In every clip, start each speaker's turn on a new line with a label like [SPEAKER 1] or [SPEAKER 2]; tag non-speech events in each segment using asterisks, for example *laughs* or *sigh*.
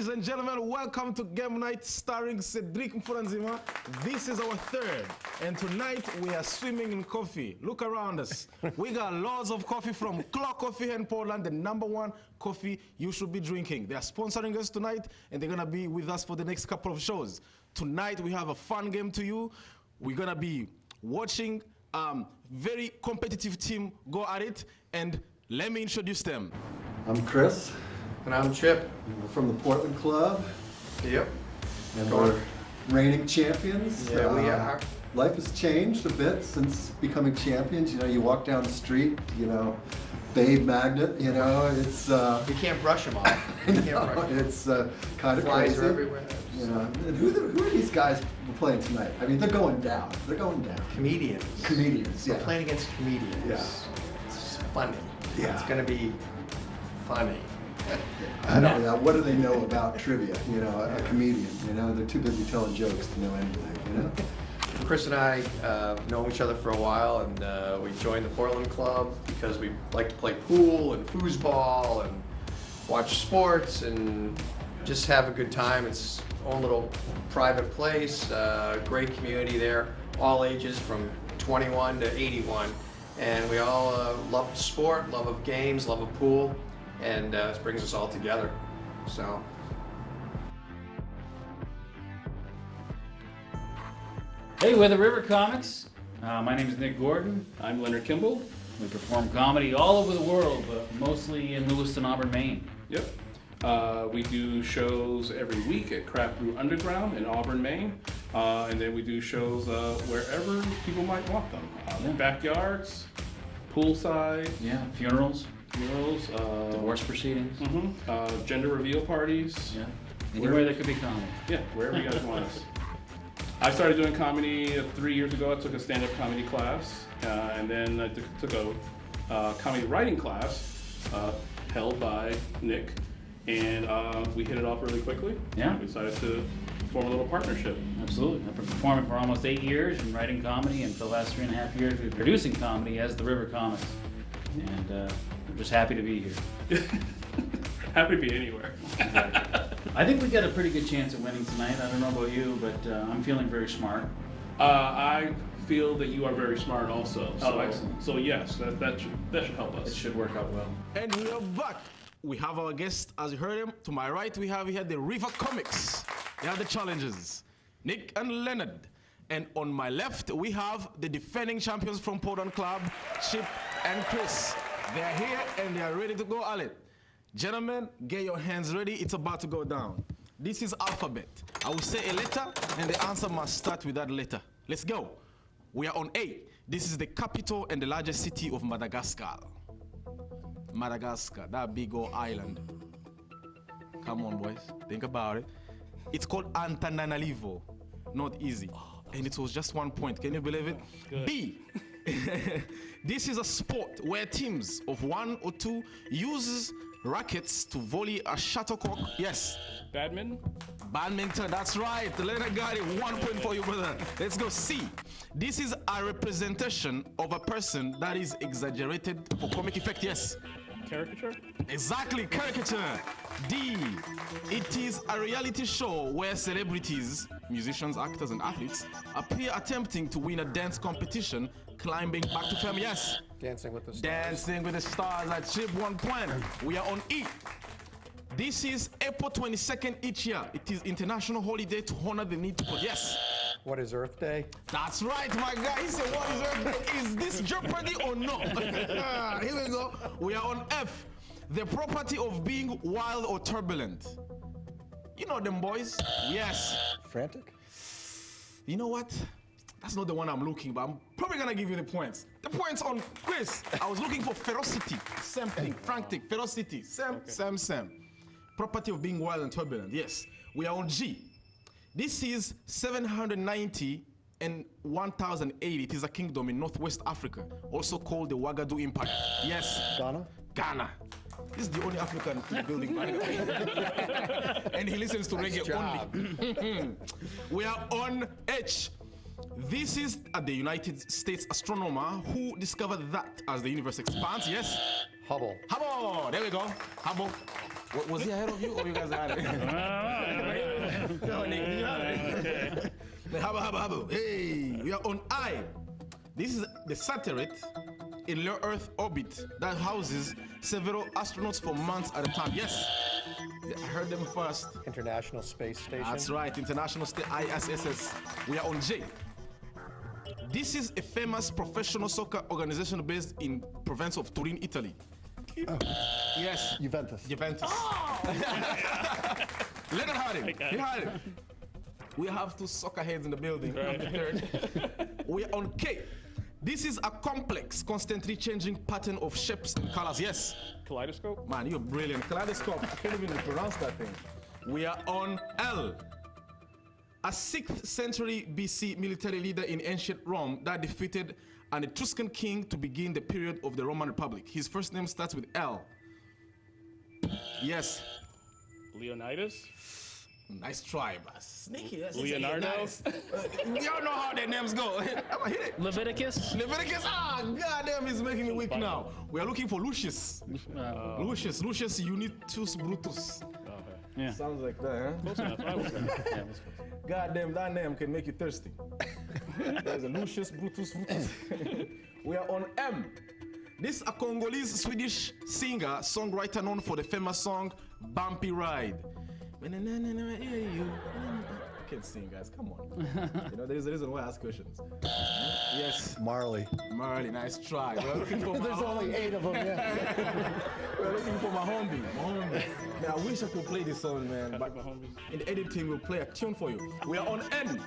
[SPEAKER 1] Ladies and gentlemen, welcome to Game Night starring Cedric Mfuranzima. This is our third, and tonight we are swimming in coffee. Look around us. *laughs* We got lots of coffee from Clock Coffee in Portland, the number one coffee you should be drinking. They are sponsoring us tonight, and they're gonna be with us for the next couple of shows. Tonight we have a fun game to you. We're gonna be watching um, very competitive team go at it, and let me introduce them.
[SPEAKER 2] I'm Chris.
[SPEAKER 3] And I'm Chip.
[SPEAKER 2] We're from the Portland Club,
[SPEAKER 3] Yep.
[SPEAKER 2] and we're reigning champions.
[SPEAKER 3] Yeah, we
[SPEAKER 2] Uh,
[SPEAKER 3] are.
[SPEAKER 2] Life has changed a bit since becoming champions. You know, you walk down the street, you know, Babe Magnet. You know, it's uh,
[SPEAKER 3] You can't brush them off. *laughs*
[SPEAKER 2] you
[SPEAKER 3] can't
[SPEAKER 2] know,
[SPEAKER 3] brush 'em.
[SPEAKER 2] it's uh, kind of
[SPEAKER 3] Flies
[SPEAKER 2] crazy.
[SPEAKER 3] everywhere.
[SPEAKER 2] You know, and who, the, who are these guys we're playing tonight? I mean, they're going down. They're going down.
[SPEAKER 3] Comedians.
[SPEAKER 2] Comedians,
[SPEAKER 3] We're
[SPEAKER 2] yeah.
[SPEAKER 3] playing against comedians.
[SPEAKER 2] Yeah.
[SPEAKER 3] It's funny.
[SPEAKER 2] Yeah.
[SPEAKER 3] It's gonna be funny.
[SPEAKER 2] I don't know. What do they know about trivia? You know, a, a comedian. You know, they're too busy telling jokes to know anything. You know.
[SPEAKER 3] Chris and I uh, know each other for a while, and uh, we joined the Portland Club because we like to play pool and foosball and watch sports and just have a good time. It's own little private place, uh, great community there, all ages from 21 to 81, and we all uh, love sport, love of games, love of pool, and uh, it brings us all together. So.
[SPEAKER 4] Hey, we're the River Comics. Uh, my name is Nick Gordon.
[SPEAKER 5] I'm Leonard Kimball.
[SPEAKER 4] We perform comedy all over the world, but mostly in Lewiston, Auburn, Maine.
[SPEAKER 5] Yep. Uh, we do shows every week at Craft Brew Underground in Auburn, Maine. Uh, and then we do shows uh, wherever people might want them. Uh,
[SPEAKER 4] Yeah.
[SPEAKER 5] Backyards, poolside,
[SPEAKER 4] Yeah, funerals,
[SPEAKER 5] funerals, uh,
[SPEAKER 4] divorce proceedings.
[SPEAKER 5] mhm, uh, gender reveal parties.
[SPEAKER 4] Yeah, anywhere there could be comedy.
[SPEAKER 5] Yeah, wherever you guys want us. I started doing comedy uh, three years ago. I took a stand-up comedy class, uh, and then I took, took a uh, comedy writing class uh, held by Nick, and uh, we hit it off really quickly.
[SPEAKER 4] Yeah.
[SPEAKER 5] We decided to form a little partnership.
[SPEAKER 4] Absolutely. I've been performing for almost eight years and writing comedy, and for the last three and a half years, we've been producing comedy as the River Comics. And uh, just happy to be here. *laughs*
[SPEAKER 5] Happy to be anywhere.
[SPEAKER 4] I think we got a pretty good chance of winning tonight. I don't know about you, but uh, I'm feeling very smart.
[SPEAKER 5] uh, I feel that you are very smart, also.
[SPEAKER 4] Oh,
[SPEAKER 5] So,
[SPEAKER 4] excellent.
[SPEAKER 5] So yes, that, that should that should help us.
[SPEAKER 4] It should work out well.
[SPEAKER 1] And we are back. We have our guest, as you heard him. To my right, we have here the River Comics. They are the challengers, Nick and Leonard. And on my left, we have the defending champions from Portland Club, Chip and Chris. They are here and they are ready to go at it. Gentlemen, get your hands ready. It's about to go down. This is alphabet. I will say a letter, and the answer must start with that letter. Let's go. We are on A. This is the capital and the largest city of Madagascar. Madagascar, that big old island. Come on, boys, think about it. It's called Antananarivo. Not easy. And it was just one point. Can you believe it? B. *laughs* this is a sport where teams of one or two uses rackets to volley a shuttlecock. Yes,
[SPEAKER 5] Badminton.
[SPEAKER 1] Badminton, that's right. Leonard got it. One point for you, brother. Let's go. C. This is a representation of a person that is exaggerated for comic effect. Yes.
[SPEAKER 5] Caricature.
[SPEAKER 1] Exactly, caricature. D. It is a reality show where celebrities, musicians, actors, and athletes appear attempting to win a dance competition, climbing back to fame. Yes.
[SPEAKER 3] Dancing with the Stars.
[SPEAKER 1] Dancing with the stars at Chip One Point. We are on E. This is April 22nd each year. It is international holiday to honor the need to put. Yes.
[SPEAKER 3] What is Earth Day?
[SPEAKER 1] That's right, my guy. He said, what is Earth Day? Is this Jeopardy or no? *laughs* Here we go. We are on F. The property of being wild or turbulent. You know them boys? Yes.
[SPEAKER 2] Frantic.
[SPEAKER 1] You know what? That's not the one I'm looking, but I'm probably gonna give you the points. The points on Chris. I was looking for ferocity. Same thing. Frantic, ferocity. Same, same, same. Property of being wild and turbulent. Yes. We are on G. This is 790 and 1080. It is a kingdom in northwest Africa, also called the Wagadu Empire. Yes.
[SPEAKER 2] Ghana.
[SPEAKER 1] Ghana. This is the only African in the building, by the way. *laughs* and he listens to reggae
[SPEAKER 3] job.
[SPEAKER 1] only. *laughs* we are on H. This is uh, the United States astronomer who discovered that as the universe expands. Yes,
[SPEAKER 3] Hubble.
[SPEAKER 1] Hubble. There we go. Hubble. Wa- Was he ahead of you, or you guys had it? No, you. Hubble, Hubble, Hubble. Hey, we are on I. This is the satellite in low Earth orbit that houses several astronauts for months at a time. Yes, I heard them first.
[SPEAKER 3] International Space Station.
[SPEAKER 1] That's right, International State ISSS. We are on J. This is a famous professional soccer organization based in province of Turin, Italy. Oh. Yes,
[SPEAKER 2] Juventus.
[SPEAKER 1] Juventus. Oh! *laughs* Let it had it. He had it. We have two soccer heads in the building. I'm the third. we are on K. This is a complex, constantly changing pattern of shapes and colors. Yes.
[SPEAKER 5] Kaleidoscope?
[SPEAKER 1] Man, you're brilliant. Kaleidoscope. I can't even pronounce that thing. We are on L. A 6th century BC military leader in ancient Rome that defeated an Etruscan king to begin the period of the Roman Republic. His first name starts with L. Yes.
[SPEAKER 5] Leonidas?
[SPEAKER 1] Nice try, boss. Sneaky. Yes,
[SPEAKER 5] Leonardo?
[SPEAKER 1] Nice. Y'all know how their names go. *laughs* I'm gonna hit it.
[SPEAKER 4] Leviticus.
[SPEAKER 1] Leviticus, ah, goddamn, he's making me weak now. We are looking for Lucius.
[SPEAKER 4] Uh,
[SPEAKER 1] Lucius, Lucius Unitus Brutus.
[SPEAKER 5] Okay.
[SPEAKER 4] yeah.
[SPEAKER 1] Sounds like that, huh?
[SPEAKER 5] Close enough. I was
[SPEAKER 4] yeah let's.
[SPEAKER 1] Goddamn, that name can make you thirsty. *laughs* There's a Lucius Brutus Brutus. *laughs* we are on M. This a Congolese Swedish singer, songwriter known for the famous song Bumpy Ride. Uh, I can't sing, guys. Come on. *laughs* you know, there is a reason why I ask questions. Yes,
[SPEAKER 2] Marley.
[SPEAKER 1] Marley, nice try. We're *laughs* looking for my
[SPEAKER 2] There's only eight of them, yeah.
[SPEAKER 1] We're *laughs* looking for my homie. My homie. Man, I wish I could play this song, man. But in the editing, we'll play a tune for you. We are on N.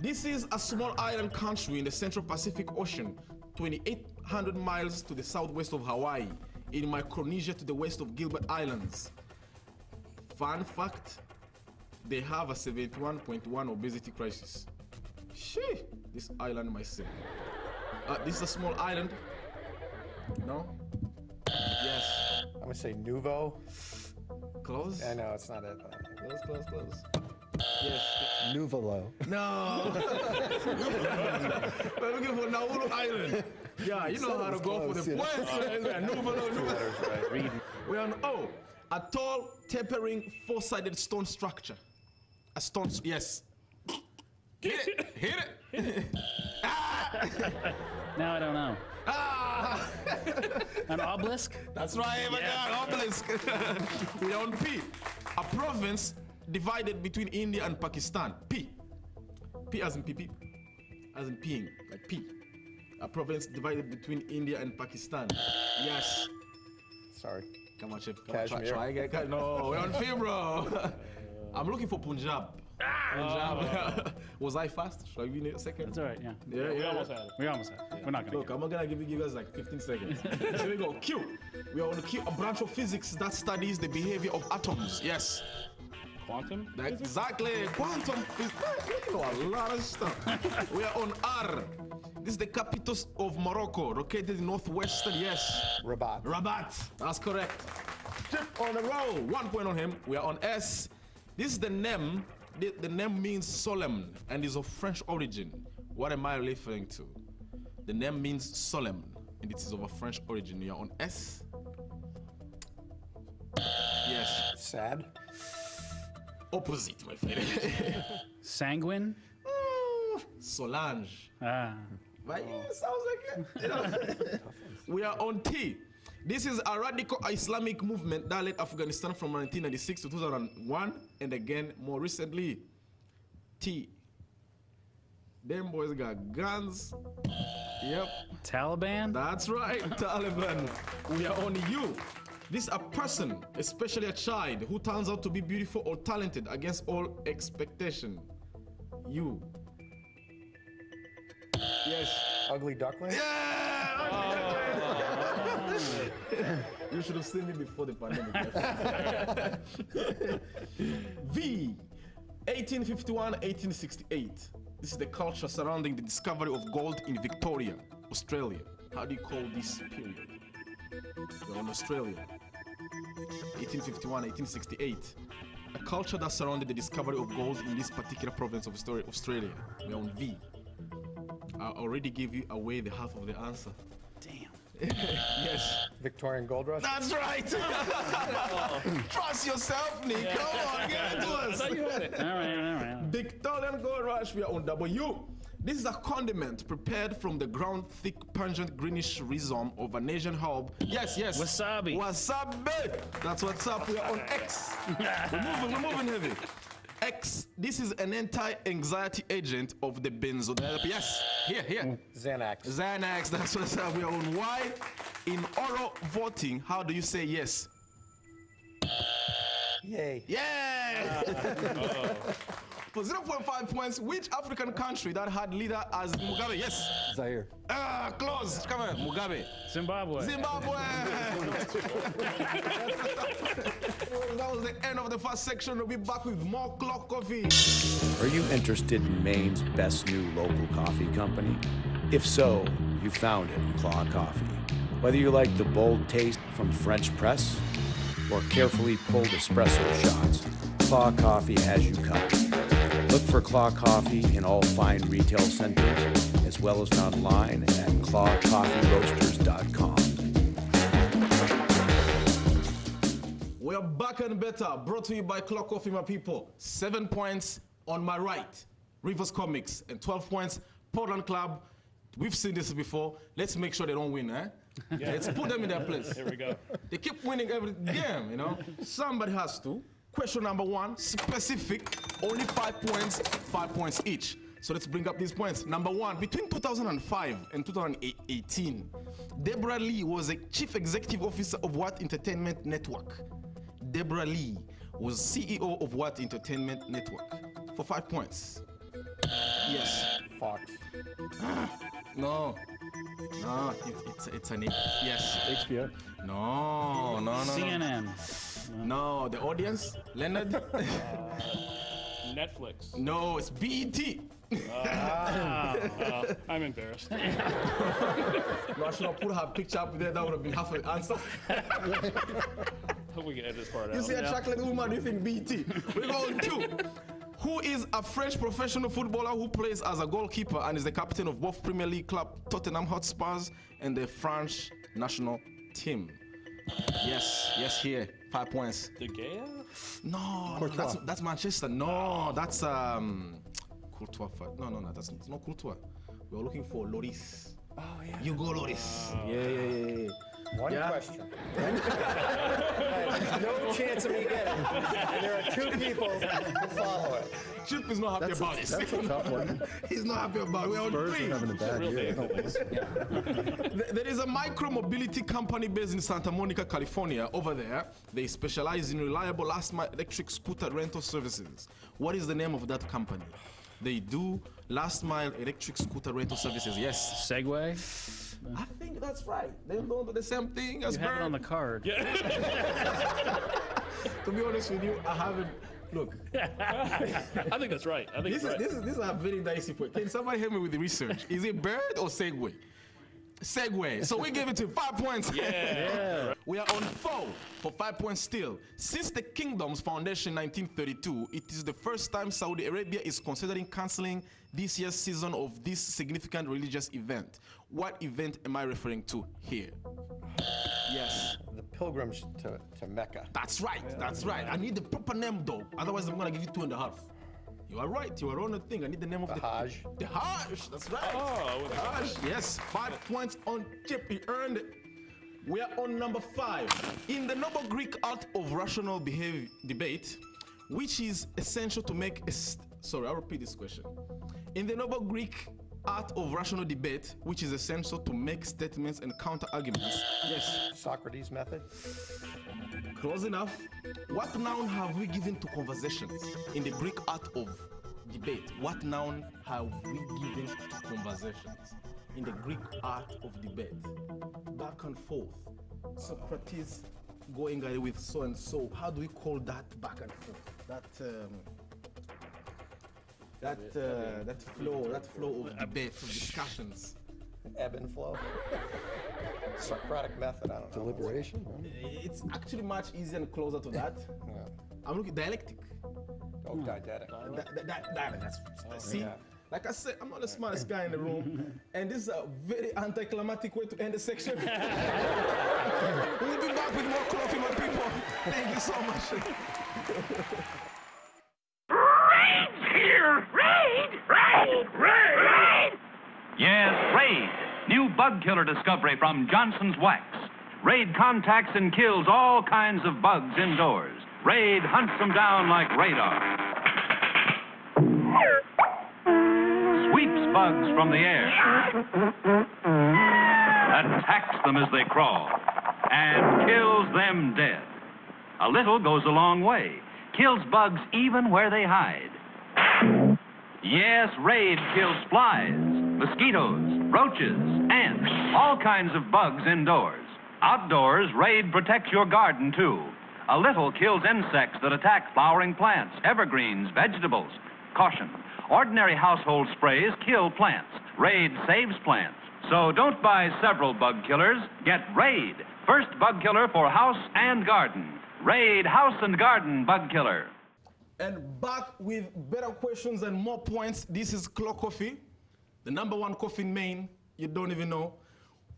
[SPEAKER 1] This is a small island country in the Central Pacific Ocean, 2,800 miles to the southwest of Hawaii, in Micronesia to the west of Gilbert Islands. Fun fact they have a 71.1 obesity crisis. Shee, this island myself. Uh, this is a small island. No? Yes.
[SPEAKER 3] I'm gonna say Nuvo.
[SPEAKER 1] Close?
[SPEAKER 3] I know it's not it.
[SPEAKER 1] Close, close, close. Yes.
[SPEAKER 2] Nuvolo.
[SPEAKER 1] No. *laughs* We're looking for Nauru Island. Yeah, you know
[SPEAKER 2] said
[SPEAKER 1] how to
[SPEAKER 2] was
[SPEAKER 1] go for
[SPEAKER 2] close,
[SPEAKER 1] the
[SPEAKER 2] yeah.
[SPEAKER 1] points. *laughs* Yeah, Nuvolo, Nuvolo.
[SPEAKER 3] Letters right.
[SPEAKER 4] Read.
[SPEAKER 1] We're on O. A tall, tapering, four-sided stone structure. A stone, yes. Hit it, hit it. *laughs* Ah!
[SPEAKER 4] Now I don't know.
[SPEAKER 1] Ah!
[SPEAKER 4] An obelisk.
[SPEAKER 1] That's right, my God, obelisk. *laughs* We're on P. A province divided between India and Pakistan. P. P as in PP. As in peeing, like P. A province divided between India and Pakistan. Yes.
[SPEAKER 3] Sorry.
[SPEAKER 1] Come on, Chef. Come on, try,
[SPEAKER 3] Kashmir.
[SPEAKER 1] try again. No, we're on P, bro. *laughs* I'm looking for Punjab. Ah. Punjab. Oh. *laughs* Was I fast? Should I be in a second?
[SPEAKER 4] That's all right. Yeah.
[SPEAKER 1] Yeah,
[SPEAKER 5] We
[SPEAKER 1] yeah.
[SPEAKER 5] almost had it.
[SPEAKER 4] We almost have. it. We're not gonna.
[SPEAKER 1] Look,
[SPEAKER 4] get
[SPEAKER 1] I'm not gonna give you guys like 15 seconds. *laughs* Here we go. Q. We are on Q, a branch of physics that studies the behavior of atoms. Yes.
[SPEAKER 5] Quantum?
[SPEAKER 1] Exactly. Quantum physics. You know a lot of stuff. we are on R. This is the capital of Morocco, located in northwestern. Yes.
[SPEAKER 3] Rabat.
[SPEAKER 1] Rabat. That's correct. Chip on the roll. One point on him. We are on S. This is the name. The, the name means solemn and is of French origin. What am I referring to? The name means solemn and it is of a French origin. You are on S. Yes.
[SPEAKER 3] Sad.
[SPEAKER 1] Opposite, my friend. *laughs*
[SPEAKER 4] Sanguine.
[SPEAKER 1] Solange.
[SPEAKER 4] Ah.
[SPEAKER 1] Right? Oh. It sounds like it. You know? *laughs* we are on T. This is a radical Islamic movement that led Afghanistan from 1996 to 2001, and again more recently. T. Them boys got guns. Yep,
[SPEAKER 4] Taliban.
[SPEAKER 1] that's right, *laughs* Taliban. We are on U. This is a person, especially a child, who turns out to be beautiful or talented against all expectation. You. Yes.
[SPEAKER 3] Ugly duckling. Yeah. Oh.
[SPEAKER 1] You should have seen me before the pandemic. *laughs* v. 1851 1868. This is the culture surrounding the discovery of gold in Victoria, Australia. How do you call this period? We're on Australia. 1851, 1868. A culture that surrounded the discovery of gold in this particular province of Austra- Australia. We're on V. I already gave you away the half of the answer.
[SPEAKER 4] Damn. *laughs*
[SPEAKER 1] Yes.
[SPEAKER 3] Victorian Gold Rush.
[SPEAKER 1] That's right. *laughs* Trust yourself, Nick. Come on, get it to us.
[SPEAKER 4] All right, all right.
[SPEAKER 1] Victorian Gold Rush, we are on W. This is a condiment prepared from the ground thick, pungent, greenish rhizome of an Asian herb. Yes, yes.
[SPEAKER 4] Wasabi.
[SPEAKER 1] Wasabi. That's what's up. We are on X. *laughs* we're moving, we're moving heavy. X. This is an anti-anxiety agent of the benzodiazepine. Yes, here, here.
[SPEAKER 3] Xanax.
[SPEAKER 1] Xanax. That's what's up. We are on Y. In oral voting, how do you say yes?
[SPEAKER 3] Yay.
[SPEAKER 1] Yeah! Uh, *laughs* For 0.5 points, which African country that had leader as Mugabe? Yes.
[SPEAKER 2] Zaire.
[SPEAKER 1] Ah, close. Come on, Mugabe.
[SPEAKER 4] Zimbabwe.
[SPEAKER 1] Zimbabwe. *laughs* *laughs* that was the end of the first section. We'll be back with more clock coffee.
[SPEAKER 6] Are you interested in Maine's best new local coffee company? If so, you found it in Claw Coffee. Whether you like the bold taste from French press or carefully pulled espresso shots, Claw Coffee has you covered. Look for Claw Coffee in all fine retail centers, as well as online at clawcoffeeroasters.com.
[SPEAKER 1] We're back and better. Brought to you by Claw Coffee, my people. Seven points on my right, Rivers Comics, and 12 points, Portland Club. We've seen this before. Let's make sure they don't win, eh? Let's put them in their place.
[SPEAKER 5] Here we go.
[SPEAKER 1] They keep winning every game, you know? Somebody has to. Question number one, specific, only five points, five points each. So let's bring up these points. Number one, between 2005 and 2018, Deborah Lee was a chief executive officer of What Entertainment Network. Deborah Lee was CEO of What Entertainment Network for five points. Yes.
[SPEAKER 3] Fox. *gasps*
[SPEAKER 1] No. No, it, it's, it's an yes.
[SPEAKER 2] HBO.
[SPEAKER 1] No, no, no. no.
[SPEAKER 4] CNN.
[SPEAKER 1] No, the audience, Leonard. *laughs* *laughs*
[SPEAKER 5] Netflix.
[SPEAKER 1] no, it's BET.
[SPEAKER 5] Uh, I'm embarrassed.
[SPEAKER 1] I should have put her picture up there. That would have been half an answer. *laughs*
[SPEAKER 5] Hope we can edit this part
[SPEAKER 1] You
[SPEAKER 5] out.
[SPEAKER 1] see a chocolate woman, you think BET. We're going two. Who is a French professional footballer who plays as a goalkeeper and is the captain of both Premier League club Tottenham Hotspurs and the French national team? Yes, yes, here. Five points.
[SPEAKER 5] De Gea?
[SPEAKER 1] No, no that's, that's Manchester. No, that's um, Courtois. fa- No, no, no, that's it's not Courtois. We are looking for Lloris. Oh yeah. You go Lloris. Yeah, yeah, yeah, yeah.
[SPEAKER 3] One
[SPEAKER 1] Yeah.
[SPEAKER 3] question. No chance of me getting it. And there are two people who follow it.
[SPEAKER 1] Chip is not happy
[SPEAKER 2] That's a,
[SPEAKER 1] about this.
[SPEAKER 2] that's a tough one.
[SPEAKER 1] He's not happy about it. We're on
[SPEAKER 2] Spurs
[SPEAKER 1] three.
[SPEAKER 2] are having a bad year. *laughs*
[SPEAKER 1] There is a micro mobility company based in Santa Monica, California. Over there, they specialize in reliable last mile electric scooter rental services. What is the name of that company? They do last mile electric scooter rental services. Yes.
[SPEAKER 4] Segway.
[SPEAKER 1] I think that's right. They don't do the same thing as
[SPEAKER 4] You have it
[SPEAKER 1] Bird.
[SPEAKER 4] on the card. Yeah. *laughs*
[SPEAKER 1] To be honest with you, I haven't. Look,
[SPEAKER 5] I think that's right. I think
[SPEAKER 1] this is
[SPEAKER 5] right.
[SPEAKER 1] this is this is a very dicey point. Can somebody help me with the research? Is it Bird or Segway? Segway. So we give it to five points.
[SPEAKER 5] yeah. *laughs*
[SPEAKER 1] We are on four for five points still. Since the kingdom's foundation in 1932, it is the first time Saudi Arabia is considering canceling this year's season of this significant religious event. What event am I referring to here? Yes,
[SPEAKER 3] The pilgrims to, to Mecca.
[SPEAKER 1] that's right. That's right. I need the proper name though. Otherwise, I'm gonna give you two and a half. You are right. You are on the thing. I need the name of
[SPEAKER 3] The
[SPEAKER 1] the
[SPEAKER 3] Hajj.
[SPEAKER 1] The Hajj. That's right.
[SPEAKER 5] Oh,
[SPEAKER 1] The
[SPEAKER 5] the
[SPEAKER 1] Hajj. Yes, five points on Chip. He earned it. We are on number five. In the noble Greek art of rational behavior debate, which is essential to make a st- sorry, I'll repeat this question. In the noble Greek art of rational debate, which is essential to make statements and counter arguments. Yes,
[SPEAKER 3] Socrates method.
[SPEAKER 1] close enough. What noun have we given to conversations in the Greek art of debate? What noun have we given to conversations in the Greek art of debate? Back and forth. Socrates going with so and so. How do we call that back and forth? That um, that uh, that flow, that flow of debate, of discussions.
[SPEAKER 3] Ebb and flow. *laughs* Socratic method. I don't know.
[SPEAKER 2] Deliberation.
[SPEAKER 1] It's actually much easier and closer to that.
[SPEAKER 3] Yeah.
[SPEAKER 1] I'm looking dialectic.
[SPEAKER 3] Oh, didactic.
[SPEAKER 1] That, that, that, that- that's, that's- see,
[SPEAKER 3] yeah.
[SPEAKER 1] like I said, I'm not the smartest guy in the room, and this is a very anticlimactic way to end the section. we'll be back with more coffee, my people. Thank you so much. *laughs*
[SPEAKER 7] Here! Raid! Raid! Raid! Raid!
[SPEAKER 8] Yes, Raid. New bug killer discovery from Johnson's Wax. Raid contacts and kills all kinds of bugs indoors. Raid hunts them down like radar. Sweeps bugs from the air. Attacks them as they crawl. And kills them dead. A little goes a long way. Kills bugs even where they hide. Yes, Raid kills flies, mosquitoes, roaches, ants, all kinds of bugs indoors. Outdoors, Raid protects your garden too. A little kills insects that attack flowering plants, evergreens, vegetables. Caution. Ordinary household sprays kill plants. Raid saves plants. So don't buy several bug killers. Get Raid, first bug killer for house and garden. Raid House and Garden Bug Killer.
[SPEAKER 1] and back with better questions and more points. This is Clock Coffee, the number one coffee in Maine. You don't even know.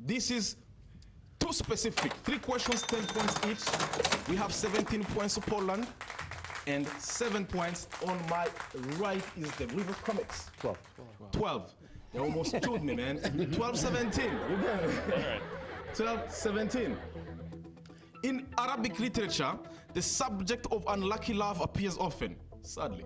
[SPEAKER 1] This is too specific. Three questions, 10 points each. We have 17 points to Poland and seven points. On my right is the River Comics.
[SPEAKER 2] 12.
[SPEAKER 1] 12. They almost *laughs* killed me, man. 12, 17. *laughs* You it? 12, 17. In Arabic literature, the subject of unlucky love appears often, sadly.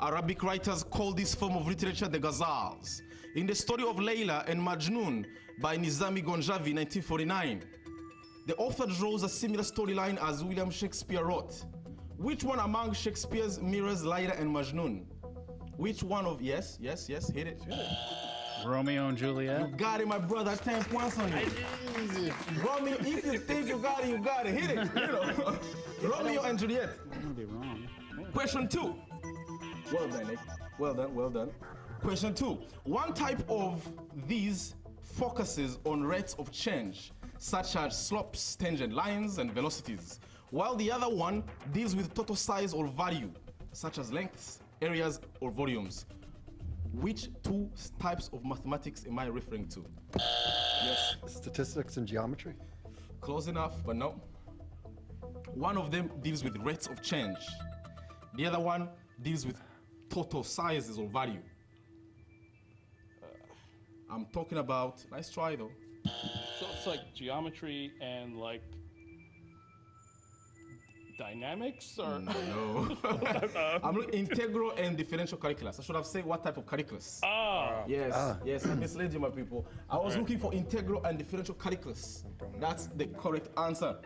[SPEAKER 1] Arabic writers call this form of literature the ghazals. In the story of Layla and Majnun by Nizami Gonjavi, 1949, the author draws a similar storyline as William Shakespeare wrote. Which one among Shakespeare's mirrors Layla and Majnun? Which one of, yes, yes, yes, hit it.
[SPEAKER 4] Romeo and Juliet.
[SPEAKER 1] Got it, my brother. 10 points on you. Romeo, if you think you got it, you got it. Hit it. You know. *laughs* Romeo and Juliet.
[SPEAKER 4] I'm gonna be wrong.
[SPEAKER 1] Question two. Well done, Nick. Well done, well done. Question two. One type of these focuses on rates of change, such as slopes, tangent lines, and velocities, while the other one deals with total size or value, such as lengths, areas, or volumes. Which two types of mathematics am I referring to? Yes.
[SPEAKER 2] Statistics and geometry.
[SPEAKER 1] Close enough, but no. One of them deals with rates of change. The other one deals with total sizes or value. I'm talking about, nice try though.
[SPEAKER 5] So it's like geometry and like dynamics or mm,
[SPEAKER 1] No. *laughs* I'm looking integral and differential calculus. I should have said what type of calculus.
[SPEAKER 5] ah, ah.
[SPEAKER 1] Yes, ah. yes, I misled you, my people. I was looking for integral and differential calculus. That's the correct answer.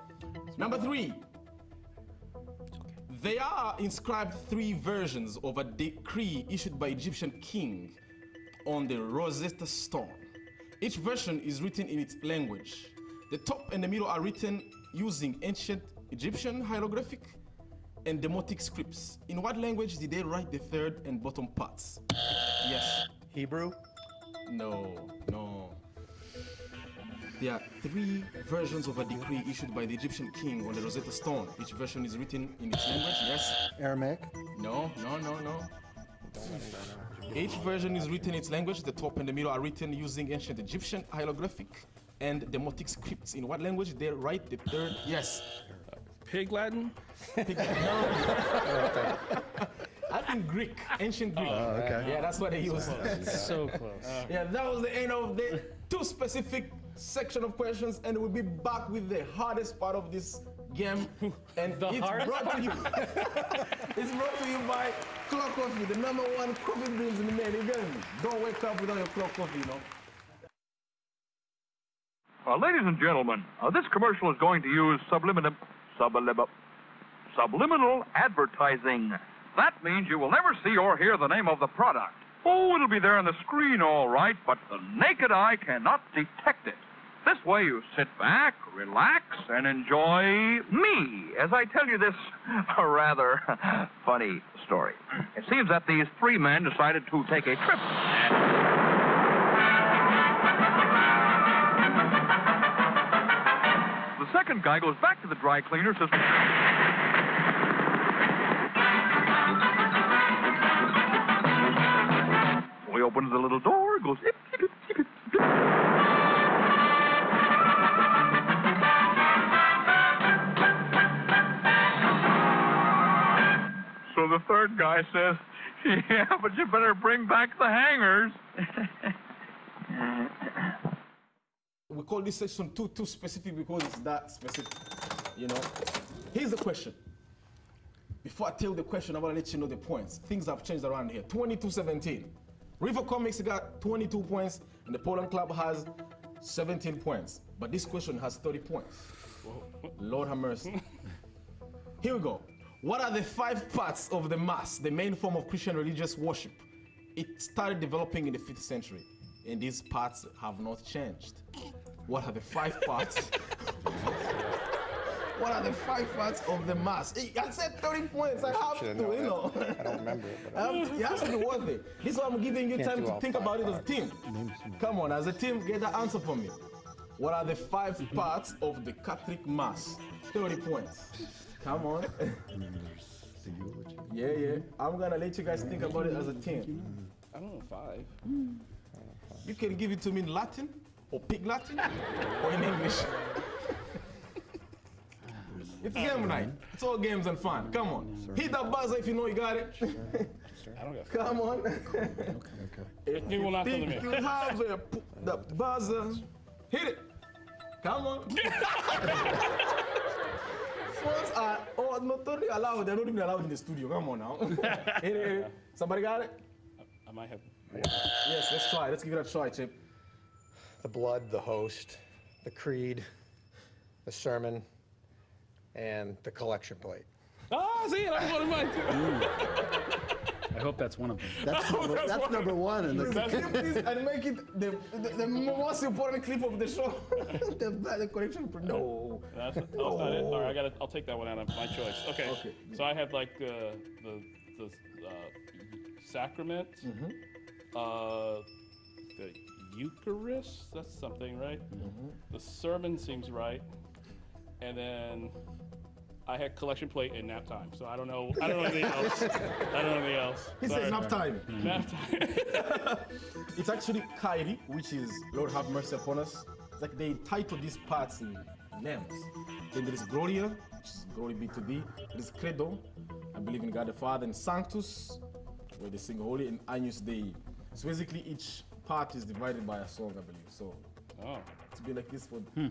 [SPEAKER 1] Number three. There are inscribed three versions of a decree issued by Egyptian king on the Rosetta Stone. Each version is written in its language. The top and the middle are written using ancient Egyptian hieroglyphic and demotic scripts. In what language did they write the third and bottom parts? Yes.
[SPEAKER 3] Hebrew.
[SPEAKER 1] No, no. There are three versions of a decree issued by the Egyptian king on the Rosetta Stone. Each version is written in its language. Yes.
[SPEAKER 2] Aramaic.
[SPEAKER 1] No, no, no, no. Each version is written in its language. The top and the middle are written using ancient Egyptian hieroglyphic and demotic scripts. In what language they write the third? Yes.
[SPEAKER 5] pig Latin. *laughs*
[SPEAKER 1] I think Greek, ancient Greek.
[SPEAKER 2] Oh, okay.
[SPEAKER 1] Yeah, that's what they use. *laughs*
[SPEAKER 4] So close.
[SPEAKER 1] Yeah, that was the end of the two specific section of questions, and we'll be back with the hardest part of this game. *laughs* And
[SPEAKER 4] The
[SPEAKER 1] it's
[SPEAKER 4] hardest
[SPEAKER 1] brought to you. it's brought to you by Clock Coffee, the number one coffee beans in the mail. You get me? Don't wake up without your Clock Coffee, you know.
[SPEAKER 9] Uh, ladies and gentlemen, uh, this commercial is going to use subliminal, subliminal, subliminal advertising. That means you will never see or hear the name of the product. Oh, it'll be there on the screen, all right, but the naked eye cannot detect it. This way you sit back, relax, and enjoy me as I tell you this *laughs* rather *laughs* funny story. It seems that these three men decided to take a trip. And second guy goes back to the dry cleaner, says, He opens the little door, goes, third guy says, Yeah, *laughs* but you better bring back the hangers. *laughs*
[SPEAKER 1] we call this section too too specific because it's that specific. You know. Here's the question. Before I tell the question, I want to let you know the points. Things have changed around here. 22-17. River Comics got 22 points, and the Poland Club has 17 points. But this question has 30 points. Lord have mercy. *laughs* Here we go. What are the five parts of the Mass, the main form of Christian religious worship? It started developing in the 5th century, and these parts have not changed. What are the five parts? *laughs* what are the five parts of the Mass? I said 30 points. I have to, you know.
[SPEAKER 10] that. I don't remember it, but
[SPEAKER 1] I *laughs* um, have to- it has to be worth it. This is why I'm giving you
[SPEAKER 10] Can't
[SPEAKER 1] time to think about it as a team. Come on, as a team, get the answer for me. What are the five mm-hmm. parts of the Catholic Mass? 30 points. Come on. *laughs* yeah, yeah. I'm gonna let you guys think about it as a team.
[SPEAKER 5] I don't know, five.
[SPEAKER 1] You can give it to me in Latin, or Pig Latin, or in English. *laughs* it's game night. It's all games and fun. Come on. Hit that buzzer if you know you got it. *laughs*
[SPEAKER 5] I don't got
[SPEAKER 1] Come on. If
[SPEAKER 5] Give one
[SPEAKER 1] you
[SPEAKER 5] after
[SPEAKER 1] think
[SPEAKER 5] me.
[SPEAKER 1] you have a, the buzzer, hit it. Come on. Phones uh, are oh, not only allowed, they're not even allowed in the studio. Come on now. *laughs* hit it. Somebody got it?
[SPEAKER 5] I might have.
[SPEAKER 1] Yes, let's try. Let's give it a try, Chip.
[SPEAKER 10] The blood, the host, the creed, the sermon, and the collection plate.
[SPEAKER 5] Oh, see, that was one of mine too.
[SPEAKER 4] I hope that's one of them.
[SPEAKER 2] That's *laughs* number, that's number one. And
[SPEAKER 1] Clip
[SPEAKER 2] the,
[SPEAKER 1] this *laughs* and make it the, the, the most important clip of the show. *laughs* the, the correction. No.
[SPEAKER 5] That's, that's not it. All right, I got. I'll take that one out of my choice. Okay.
[SPEAKER 1] Okay.
[SPEAKER 5] So I had like uh, the the uh, sacrament,
[SPEAKER 1] Mm-hmm.
[SPEAKER 5] uh, the Eucharist. That's something, right?
[SPEAKER 1] Mm-hmm.
[SPEAKER 5] The sermon seems right, and then I had collection plate and nap time. So I don't know. I don't know anything else. I don't know anything else.
[SPEAKER 1] He
[SPEAKER 5] Sorry.
[SPEAKER 1] says nap time. *laughs*
[SPEAKER 5] Nap time. *laughs*
[SPEAKER 1] It's actually Kyrie, which is Lord have mercy upon us. It's like they title these parts in names. Then there is Gloria, which is glory be to thee. There is Credo, I believe in God the Father, and Sanctus, where they sing Holy, and Agnus Dei. So basically each part is divided by a song, I believe. So
[SPEAKER 5] Oh.
[SPEAKER 1] it's been like this for hmm.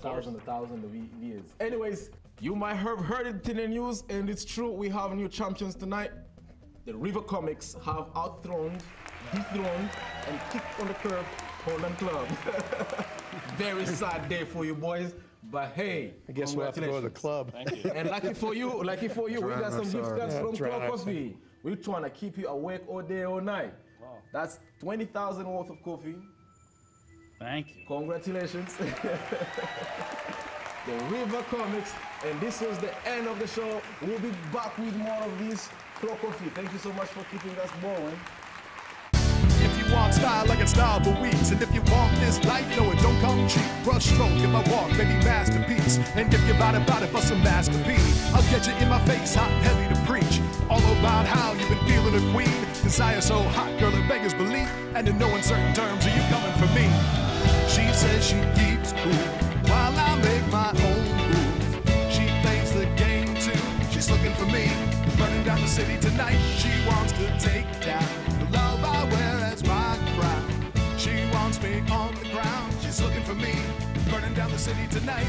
[SPEAKER 1] thousands and thousands of years. Anyways, you might have heard it in the news, and it's true. We have new champions tonight. The River Comics have outthrown, dethroned, and kicked on the curb Poland Club. *laughs* Very sad day for you boys, but hey,
[SPEAKER 10] I guess we'll have to go to the club.
[SPEAKER 5] Thank you.
[SPEAKER 1] And lucky for you, lucky for you, we got some
[SPEAKER 2] our
[SPEAKER 1] gift cards
[SPEAKER 10] Yeah,
[SPEAKER 1] from
[SPEAKER 10] drown
[SPEAKER 1] Club Coffee. We're trying to keep you awake all day, all night. That's 20,000 worth of coffee.
[SPEAKER 4] Thank you.
[SPEAKER 1] Congratulations. *laughs* the River Comics, and this was the end of the show. We'll be back with more of this Pro Coffee. Thank you so much for keeping us going.
[SPEAKER 11] If you want style, I can style for weeks. And if you want this life, no, it don't come cheap. Brush stroke if I walk, baby, masterpiece. And if you're about about it for some masterpiece, I'll get you in my face, hot and heavy to preach. All about how you've been feeling a queen. Desire so hot, girl, it beggars belief. And in no uncertain terms, are you coming for me? She says she keeps cool while I make my own me, burning down the city tonight. She wants to take down the love I wear as my crown. She wants me on the ground. She's looking for me, burning down the city tonight.